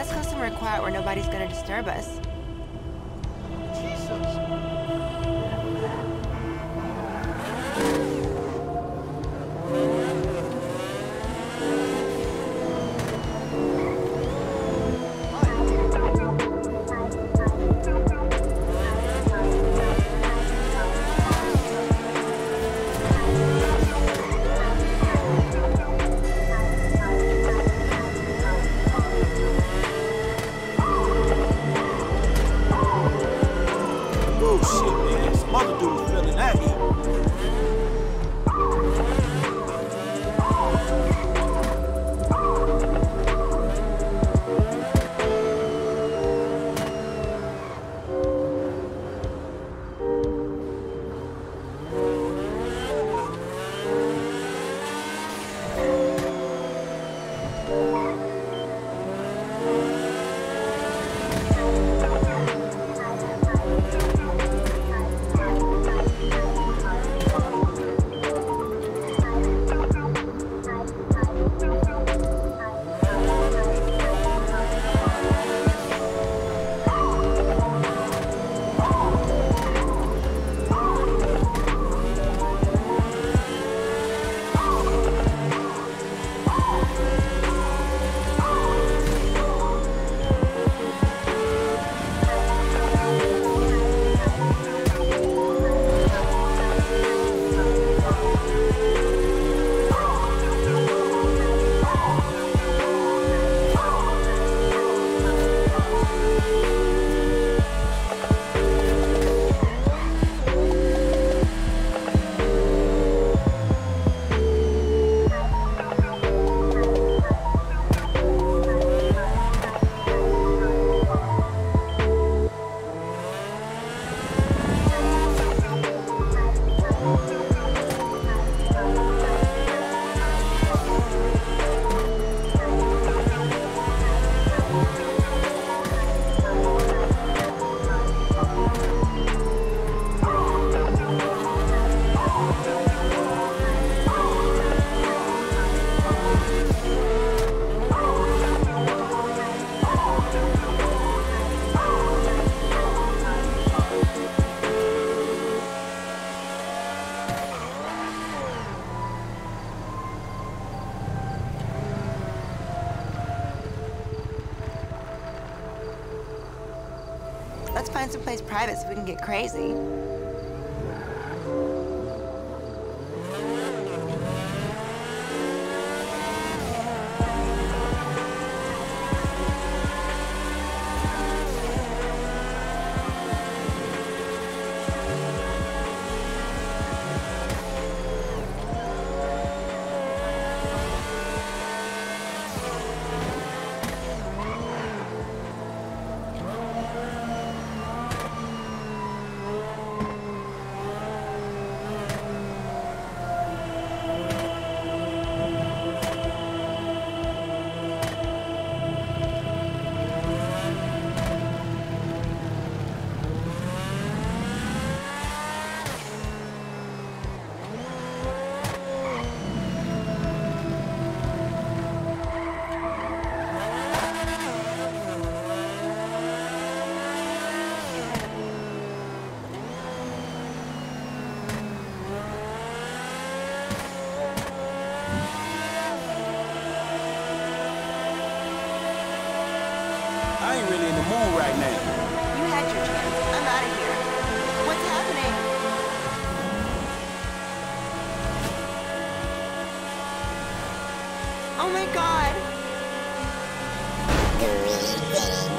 Let's go somewhere quiet where nobody's gonna disturb us. Let's find someplace private so we can get crazy. amazing.